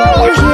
Oh.